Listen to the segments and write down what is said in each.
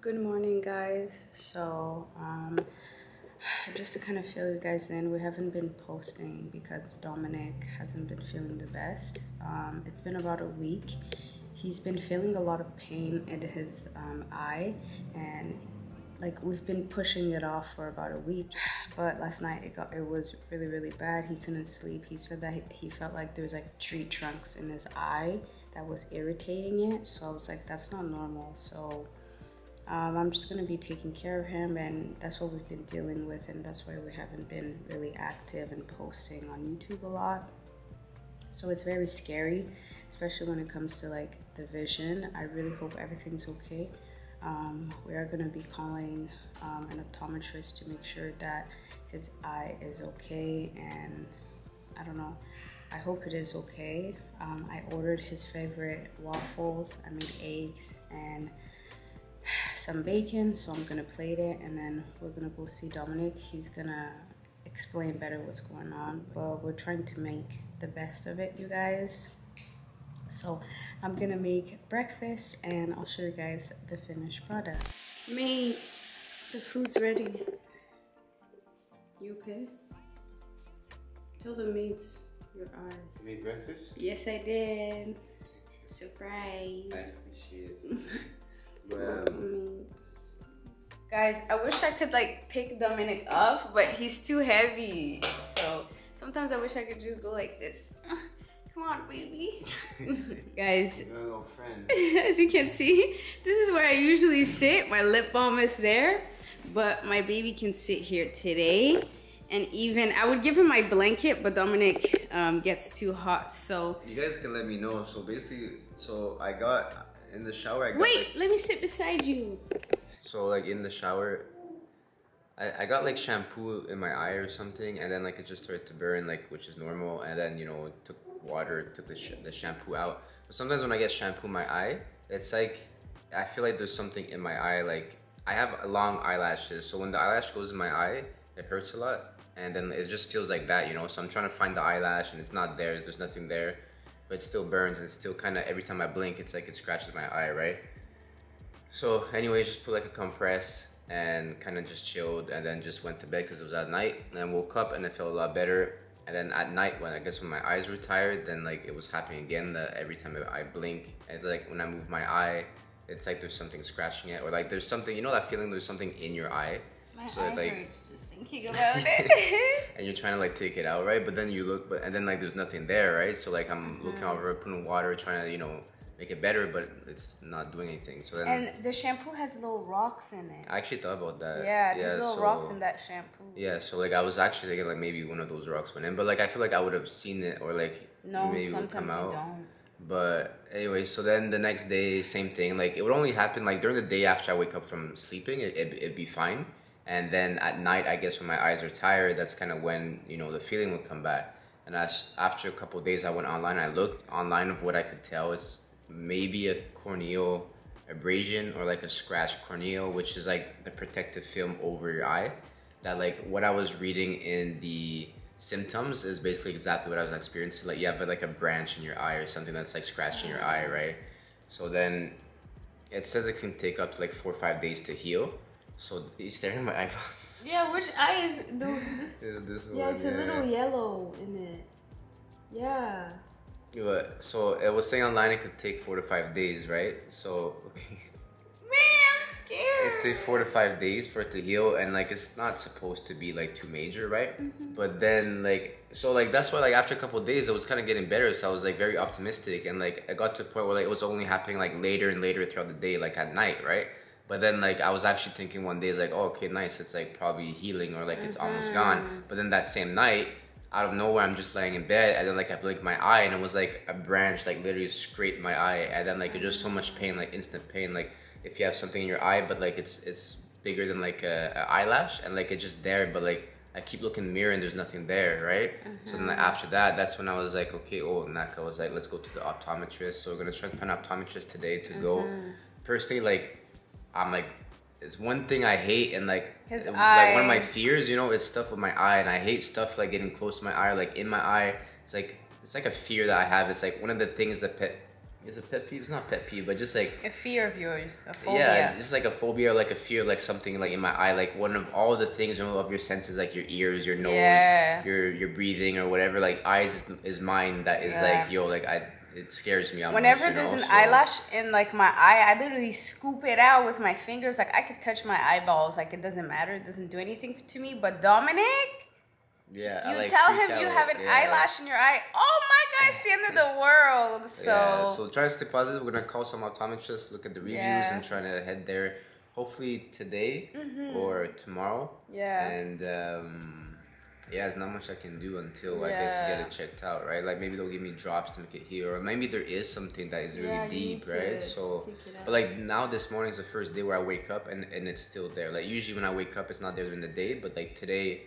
Good morning, guys. So, um, just to kind of fill you guys in, we haven't been posting because Dominic hasn't been feeling the best. Um, it's been about a week. He's been feeling a lot of pain in his um, eye, and like we've been pushing it off for about a week. But last night it got it was really really bad. He couldn't sleep. He said that he, felt like there was like tree trunks in his eye that was irritating it. So I was like, that's not normal. So um, I'm just gonna be taking care of him, and that's what we've been dealing with, and that's why we haven't been really active and posting on YouTube a lot. So it's very scary, especially when it comes to like the vision. I really hope everything's okay. Um, we are gonna be calling um, an optometrist to make sure that his eye is okay, and I don't know. I hope it is okay. Um, I ordered his favorite waffles. I made eggs and some bacon, so I'm gonna plate it and then we're gonna go see Dominic. He's gonna explain better what's going on, but we're trying to make the best of it, you guys. So I'm gonna make breakfast and I'll show you guys the finished product. Me, the food's ready. You okay? Tell the maids your eyes. You made breakfast? Yes, I did. Surprise. I appreciate it. well, um, Guys, I wish I could like pick Dominic up, but he's too heavy. So sometimes I wish I could just go like this. Come on, baby. Guys, your little friend. as you can see, this is where I usually sit. My lip balm is there, but my baby can sit here today. And even, I would give him my blanket, but Dominic um, gets too hot, so. You guys can let me know. So basically, so I got in the shower. I got Wait, like, let me sit beside you. So like in the shower, I, I got like shampoo in my eye or something, and then like it just started to burn, like which is normal. And then you know took water, took the sh- the shampoo out. But sometimes when I get shampoo in my eye, it's like I feel like there's something in my eye. Like I have long eyelashes, so when the eyelash goes in my eye, it hurts a lot and then it just feels like that, you know. So I'm trying to find the eyelash, and it's not there. There's nothing there, but it still burns, and still kind of every time I blink, it's like it scratches my eye, right? So, anyways, just put like a compress and kind of just chilled, and then just went to bed because it was at night. And then woke up and it felt a lot better. And then at night, when I guess when my eyes were tired, then like it was happening again. That every time I blink, it's like when I move my eye, it's like there's something scratching it, or like there's something. You know that feeling? There's something in your eye. My So, eye like- hurts just thinking about it. and you're trying to like take it out, right? But then you look, but and then like there's nothing there, right? So like I'm looking Mm-hmm. over, putting water, trying to you know make it better, but it's not doing anything. So then and the shampoo has little rocks in it. I actually thought about that. yeah, there's little so- rocks in that shampoo. Yeah, so like I was actually thinking like maybe one of those rocks went in, but like I feel like I would have seen it or like No, maybe it would sometimes come you out. don't. But anyway, so then the next day, same thing. Like it would only happen like during the day after I wake up from sleeping, it, it, it'd be fine. And then at night, I guess when my eyes are tired, that's kind of when you know the feeling would come back. And as, after a couple of days, I went online. I looked online of what I could tell is maybe a corneal abrasion or like a scratch corneal, which is like the protective film over your eye. That like what I was reading in the symptoms is basically exactly what I was experiencing. Like you have like a branch in your eye or something that's like scratching your eye, mm. right? So then it says it can take up to like four or five days to heal. So he's staring at my eyeballs. Yeah, which eye is the? is this yeah, one? it's a little yellow in it. Yeah. But so it was saying online it could take four to five days, right? So okay. Man, I'm scared. it takes four to five days for it to heal and like it's not supposed to be like too major right mm-hmm. but then like so like that's why like after a couple days it was kind of getting better so i was like very optimistic and like i got to a point where like it was only happening like later and later throughout the day like at night right but then like i was actually thinking one day like oh okay nice it's like probably healing or like it's almost gone mm-hmm. but then that same night out of nowhere i'm just laying in bed and then like i blinked my eye and it was like a branch like literally scraped my eye and then like it just so much pain like instant pain like if you have something in your eye but like it's it's bigger than like a, a eyelash and like it's just there but like I keep looking in the mirror and there's nothing there, right? So then like, mm-hmm. after that, that's when I was like, okay, oh, Naka was like, let's go to the optometrist. So we're gonna try to find an optometrist today to go. Mm-hmm. Personally, like, I'm like, it's one thing I hate and like, His like one of my fears, you know, is stuff with my eye, and I hate stuff like getting close to my eye, like in my eye. It's like it's like a fear that I have. It's like one of the things that pet It's a pet peeve. It's not pet peeve, but just like A fear of yours, a phobia. yeah, just like a phobia, or like a fear, like something like in my eye, like one of all the things you know, of your senses, like your ears, your nose, Yeah. your your breathing or whatever. Like eyes is, is mine. That is Yeah. like yo, like I. It scares me. almost, Whenever you there's know, an so- eyelash in like my eye, I literally scoop it out with my fingers. Like I could touch my eyeballs, like it doesn't matter. It doesn't do anything to me. But Dominic, yeah, I, you like, tell him you have an yeah. eyelash in your eye. Oh my god, it's the end of the world. So, yeah, so try to stay positive. We're gonna call some optometrists, look at the reviews, Yeah. and try to head there. Hopefully today Mhm. or tomorrow. yeah. And um, yeah, there's not much I can do until I guess get it checked out, right? Like maybe they'll give me drops to make it heal, or maybe there is something that is really Yeah, deep, right? So, take it out. but like now this morning is the first day where I wake up and and it's still there. Like usually when I wake up, it's not there during the day, but like today,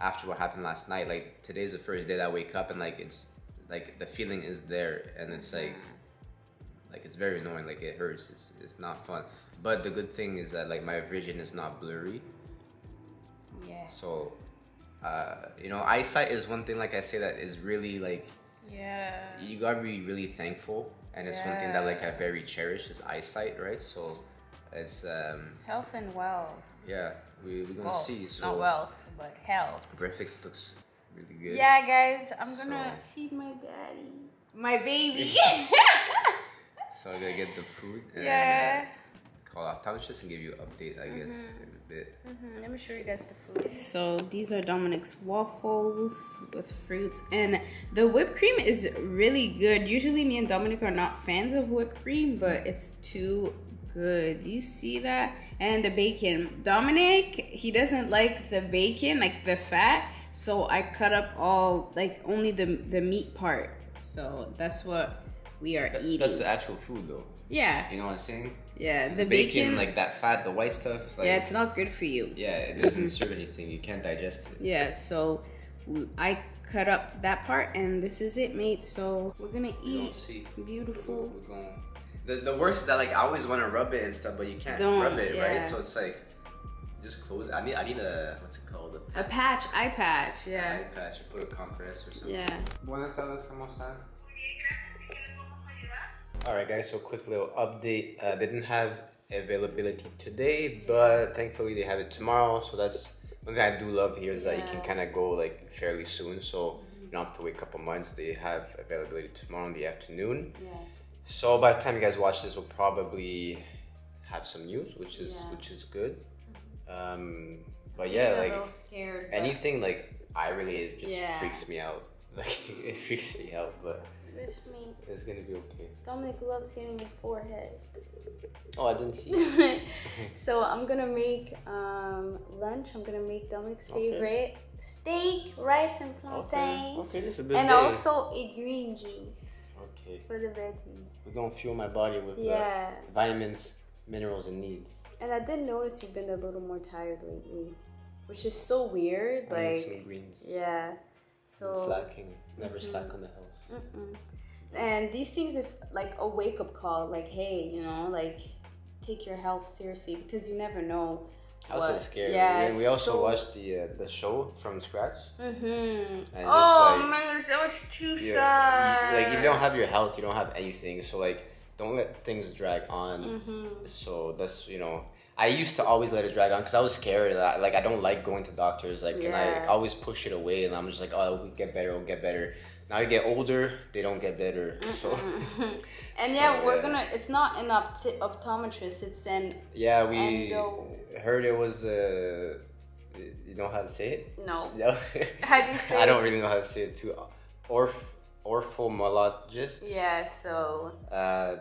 after what happened last night, like today's the first day that I wake up and like it's like the feeling is there, and it's like like it's very annoying like it hurts it's, it's not fun but the good thing is that like my vision is not blurry yeah. so uh, you know eyesight is one thing like i say that is really like Yeah. you gotta be really thankful and it's one thing that like i very cherish is eyesight right so it's um Health and wealth. yeah we, we're gonna Well, see so not wealth, but health. graphics looks really good Yeah, guys, I'm gonna feed my daddy. My baby. so i'm gonna get the food and yeah. Call optometrist and give you an update i guess in a bit Mhm, Let me show you guys the food. So these are Dominic's waffles with fruits, and the whipped cream is really good. Usually, me and Dominic are not fans of whipped cream, but it's too good. You see that? And the bacon. Dominic, he doesn't like the bacon, like the fat. So I cut up all, like only the the meat part. So that's what we are That- eating. that's the actual food though yeah, you know what i'm saying yeah. the The bacon, bacon, like that fat, the white stuff. Like, yeah, it's not good for you. yeah, it doesn't serve anything. You can't digest it. Yeah, so I cut up that part, and this is it, mate. So we're gonna eat don't see. beautiful. We're going. The, the worst is that like I always want to rub it and stuff, but you can't Don't, rub it, right? So it's like just close. I need I need a what's it called? A patch, eye patch. A Yeah. eye patch. Or put a compress or something. Yeah. Buenas tardes, ¿cómo están? All right, guys. So quick little update. Uh, they didn't have availability today, but thankfully they have it tomorrow. So that's one thing I do love here is that you can kind of go like fairly soon. So you don't have to wait a couple months. They have availability tomorrow in the afternoon. Yeah. So by the time you guys watch this, we'll probably have some news, which is Yeah. which is good. Um, but yeah, like scared. but anything like I really it just Yeah. freaks me out. Like it freaks me out, but With me, it's gonna be okay. Dominic loves getting my forehead. Oh, I didn't see. so I'm gonna make um, lunch. I'm gonna make Dominic's Okay. favorite steak, rice, and Okay, plantain, okay, this is a good and day. also a green juice okay, for the veggies. we're gonna fuel my body with Yeah. uh, vitamins, minerals, and needs. And I did notice you've been a little more tired lately, which is so weird. I Like, greens. yeah. So. Slacking, never Mhm. slack on the house. Mm-mm. And these things is like a wake up call. Like, hey, you know, like take your health seriously because you never know. I was what- really scared. Yeah. and we also so- watched the uh, the show from scratch. Mm-hmm. And Oh like, man, that was too Yeah, sad. you, like you don't have your health, you don't have anything. So like, don't let things drag on. Mm-hmm. So that's you know, I used to always let it drag on because I was scared. That, like I don't like going to doctors. Like and I always push it away, and I'm just like, oh, it'll get better, it'll get better. Now you get older, they don't get better. So and yeah, So, we're yeah. gonna. It's not an opti- optometrist. It's an yeah, we Endo. heard it was uh, you know how to say it? no. No, How do you say I don't really know how to say it too. Orph orphomologist. Yeah. So Uh,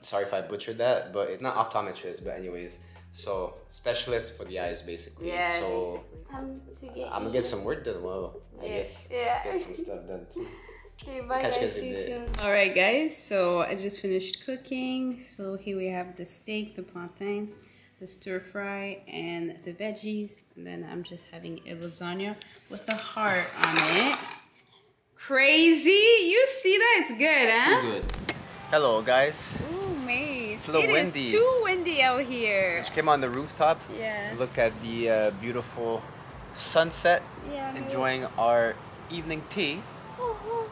sorry if I butchered that, but it's not optometrist. But anyways, so specialist for the eyes, basically. yeah. so basically. Time to get. I'm gonna get some work done. Well, I Yeah. guess Yeah. get some stuff done too. Okay, bye Catch guys. guys See you soon. All right, guys. So I just finished cooking. So here we have the steak, the plantain, the stir fry, and the veggies. And then I'm just having a lasagna with a heart on it. Crazy! You see that? It's good, huh? good. Hello, guys. Ooh, mate. It's a little It is windy. too windy out here. Just came on the rooftop. Yeah. Look at the uh, beautiful sunset. Yeah. Enjoying our evening tea. Oh,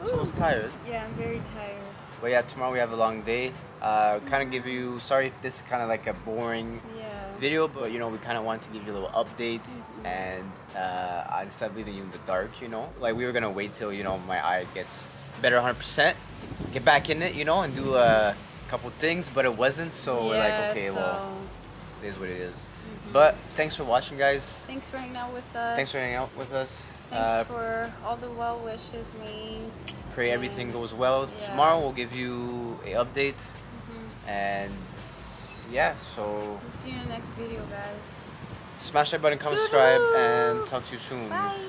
I'm almost tired. Yeah, I'm very tired. But yeah, tomorrow we have a long day. Uh, kind of give you. Sorry if this is kind of like a boring Yeah. video, but you know we kind of wanted to give you a little update and uh, instead of leaving you in the dark, you know, like we were gonna wait till you know my eye gets better 100%, get back in it, you know, and do a couple things, but it wasn't. So we're like, Yeah, okay, well, so it is what it is. But thanks for watching, guys. Thanks for hanging out with us. Thanks for hanging out with us. Thanks Uh, for all the well wishes, mate. pray everything goes well. Yeah. Tomorrow we'll give you a update, Mhm. and yeah, so We'll see you in the next video, guys. smash that button, comment, subscribe, and talk to you soon. Bye.